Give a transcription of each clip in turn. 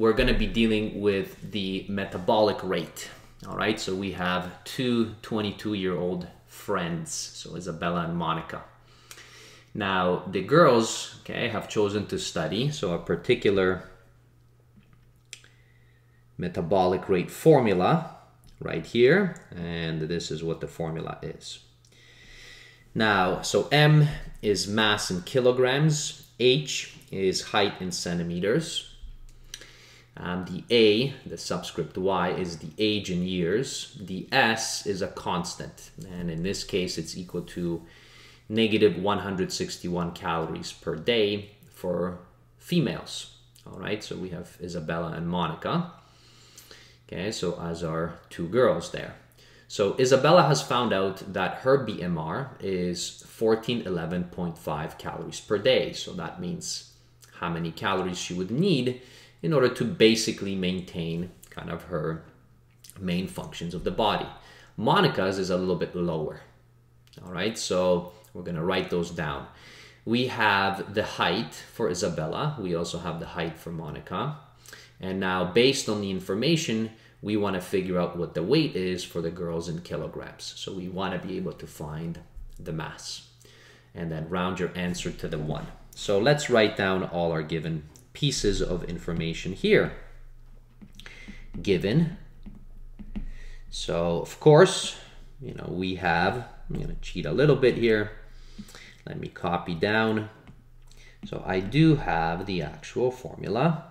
we're going to be dealing with the metabolic rate. All right, so we have two 22 year old friends, so Isabella and Monica. Now, the girls, okay, have chosen to study, so a particular metabolic rate formula right here, and this is what the formula is. Now, so M is mass in kilograms, H is height in centimeters, the A, the subscript Y, is the age in years. The S is a constant, and in this case, it's equal to negative 161 calories per day for females. All right, so we have Isabella and Monica. Okay, so as our two girls there. So Isabella has found out that her BMR is 1411.5 calories per day. So that means how many calories she would need in order to basically maintain kind of her main functions of the body. Monica's is a little bit lower. All right, so we're gonna write those down. We have the height for Isabella. We also have the height for Monica. And now based on the information, we wanna figure out what the weight is for the girls in kilograms. So we wanna be able to find the mass and then round your answer to the one. So let's write down all our given pieces of information here. Given. So of course, you know, we have, I'm gonna cheat a little bit here. Let me copy down. So I do have the actual formula.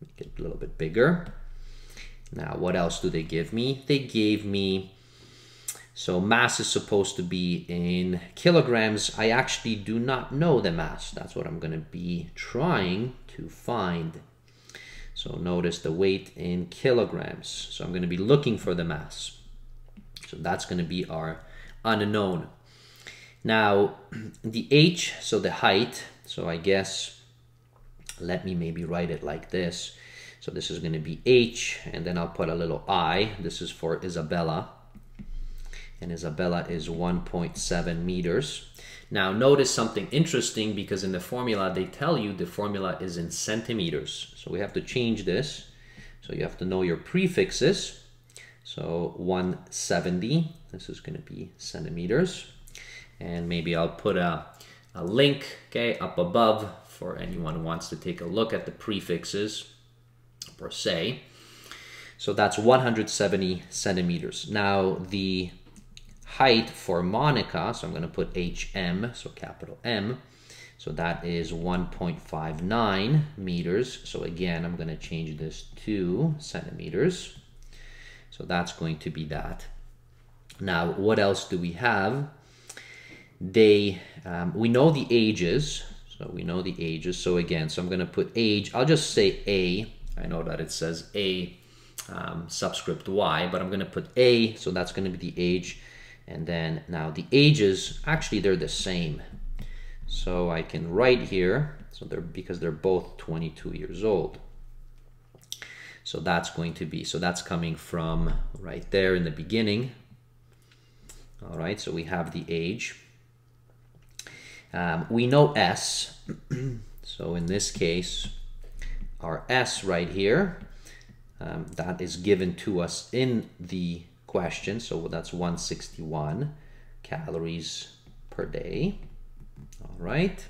Make it a little bit bigger. Now, what else do they give me? They gave me so mass is supposed to be in kilograms. I actually do not know the mass. That's what I'm going to be trying to find. So notice the weight in kilograms. So I'm going to be looking for the mass. So that's going to be our unknown. Now, the h, so the height, so I guess, let me maybe write it like this. So this is going to be h, and then I'll put a little i. This is for Isabella and Isabella is 1.7 meters. Now notice something interesting because in the formula they tell you the formula is in centimeters. So we have to change this. So you have to know your prefixes. So 170, this is gonna be centimeters. And maybe I'll put a, a link okay, up above for anyone who wants to take a look at the prefixes per se. So that's 170 centimeters. Now the height for Monica, so I'm going to put HM, so capital M. So that is 1.59 meters. So again, I'm going to change this to centimeters. So that's going to be that. Now, what else do we have? They, um, we know the ages. So we know the ages. So again, so I'm going to put age. I'll just say A. I know that it says A um, subscript Y, but I'm going to put A. So that's going to be the age. And then now the ages, actually they're the same. So I can write here, so they're because they're both 22 years old. So that's going to be, so that's coming from right there in the beginning. All right, so we have the age. Um, we know S, so in this case, our S right here, um, that is given to us in the question. So that's 161 calories per day. All right.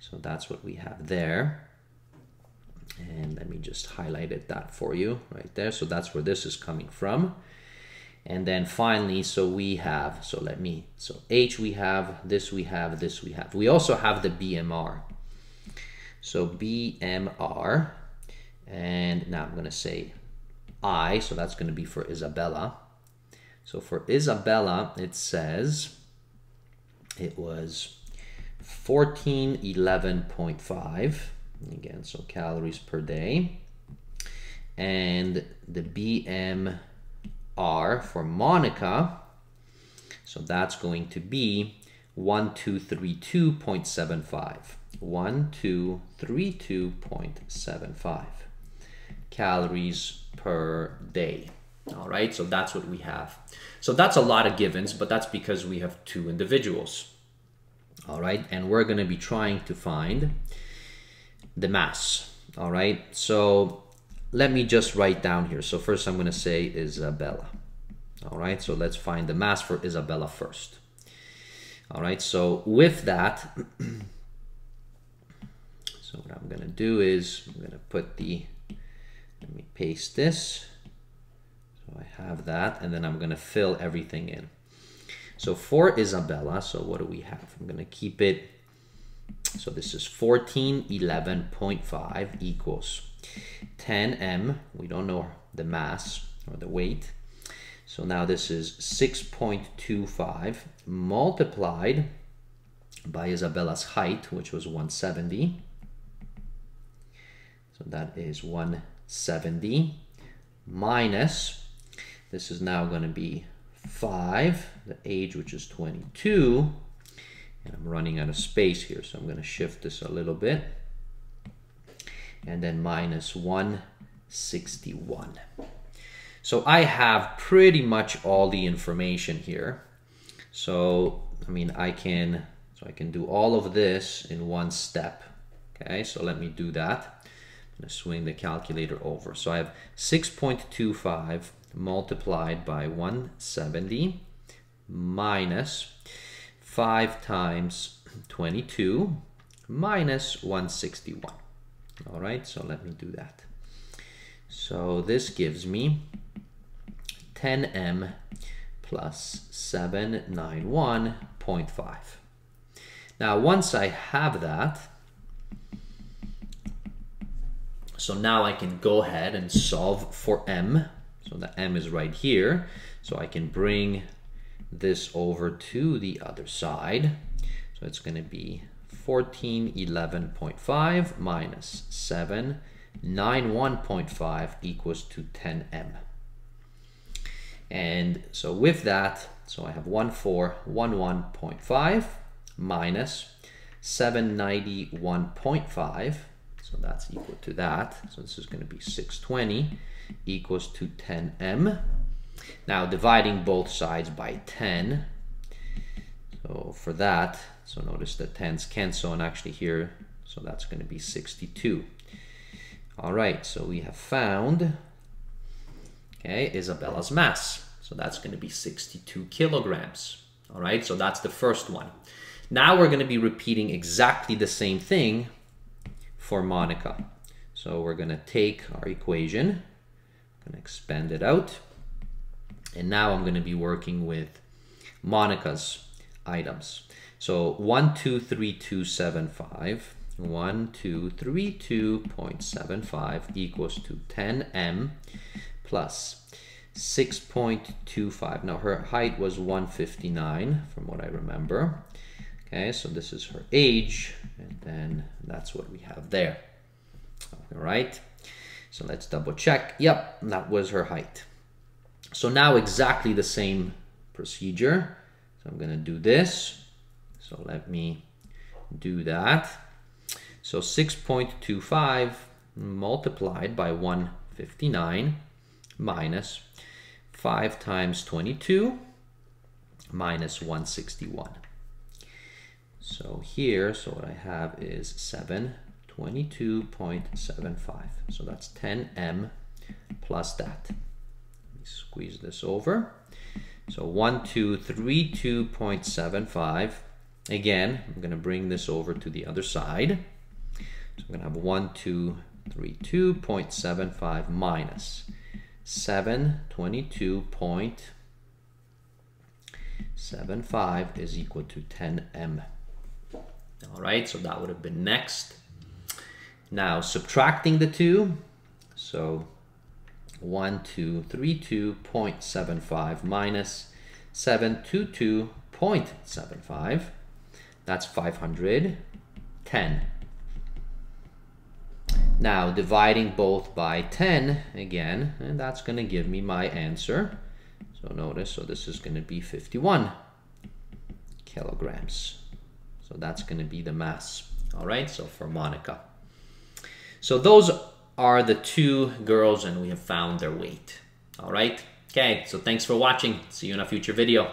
So that's what we have there. And let me just highlight it that for you right there. So that's where this is coming from. And then finally, so we have, so let me, so H we have, this we have, this we have. We also have the BMR. So BMR, and now I'm gonna say I, so that's going to be for Isabella. So for Isabella, it says it was 1411.5, again, so calories per day. And the BMR for Monica, so that's going to be 1232.75. 1232.75 calories per day. All right, so that's what we have. So that's a lot of givens, but that's because we have two individuals. All right, and we're going to be trying to find the mass. All right, so let me just write down here. So first I'm going to say Isabella. All right, so let's find the mass for Isabella first. All right, so with that, so what I'm going to do is I'm going to put the, let me paste this. So I have that, and then I'm going to fill everything in. So for Isabella, so what do we have? I'm going to keep it, so this is 1411.5 equals 10m, we don't know the mass or the weight. So now this is 6.25 multiplied by Isabella's height, which was 170. So that is 170 minus, this is now going to be 5, the age which is 22, and I'm running out of space here, so I'm going to shift this a little bit, and then minus 161. So I have pretty much all the information here. So, I mean, I can, so I can do all of this in one step. Okay, so let me do that. I'm gonna swing the calculator over. So I have 6.25 multiplied by 170 minus 5 times 22 minus 161. All right, so let me do that. So this gives me 10m plus 791.5. Now, once I have that, so now I can go ahead and solve for m. So the m is right here. So I can bring this over to the other side. So it's going to be 1411.5 minus 791.5 equals to 10m. And so with that, so I have 1411.5 minus 791.5. So that's equal to that. So this is going to be 620 equals to 10m. Now dividing both sides by 10. So for that, so notice the 10s cancel and actually here, so that's going to be 62. All right, so we have found okay, Isabella's mass. So that's going to be 62 kilograms. All right, so that's the first one. Now we're going to be repeating exactly the same thing for Monica. So we're going to take our equation, going to expand it out, and now I'm going to be working with Monica's items. So 123275, 1232.75 equals to 10m plus 6.25. Now her height was 159 from what I remember. Okay, so this is her age, and then that's what we have there. All right, so let's double check. Yep, that was her height. So now exactly the same procedure. So I'm gonna do this. So let me do that. So 6.25 multiplied by 159 minus 5 times 22 minus 161. So here, so what I have is 722.75. So that's 10m plus that. squeeze this over. So 1232.75. Again, I'm going to bring this over to the other side. So I'm going to have 1232.75 minus 722.75 is equal to 10m. All right, so that would have been next. Now subtracting the two, so 1232.75 minus 722.75, that's 510. Now dividing both by 10 again, and that's going to give me my answer. So notice, so this is going to be 51 kilograms. So that's going to be the mass. All right, so for Monica. So those are the two girls and we have found their weight. All right, okay, so thanks for watching. See you in a future video.